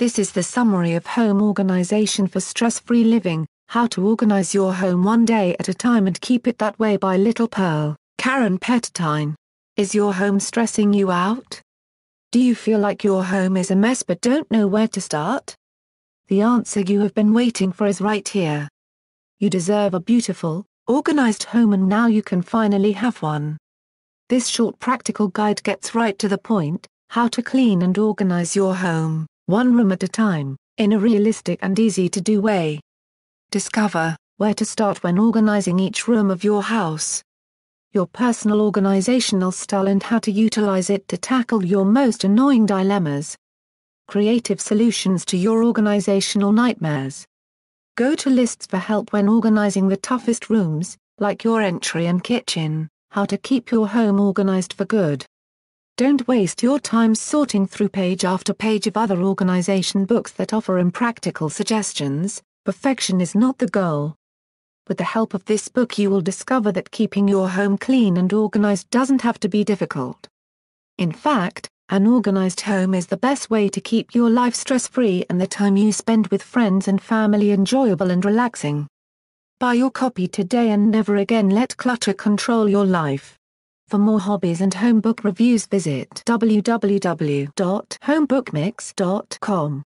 This is the summary of home organization for stress-free living, how to organize your home one day at a time and keep it that way by Little Pearl, Karen Pettine. Is your home stressing you out? Do you feel like your home is a mess but don't know where to start? The answer you have been waiting for is right here. You deserve a beautiful, organized home and now you can finally have one. This short practical guide gets right to the point, how to clean and organize your home, one room at a time, in a realistic and easy to do way. Discover where to start when organizing each room of your house. Your personal organizational style and how to utilize it to tackle your most annoying dilemmas. Creative solutions to your organizational nightmares. Go to lists for help when organizing the toughest rooms, like your entry and kitchen. How to keep your home organized for good. Don't waste your time sorting through page after page of other organization books that offer impractical suggestions. Perfection is not the goal. With the help of this book, you will discover that keeping your home clean and organized doesn't have to be difficult. In fact, an organized home is the best way to keep your life stress free and the time you spend with friends and family enjoyable and relaxing. Buy your copy today and never again let clutter control your life. For more hobbies and home book reviews visit www.homebookmix.com.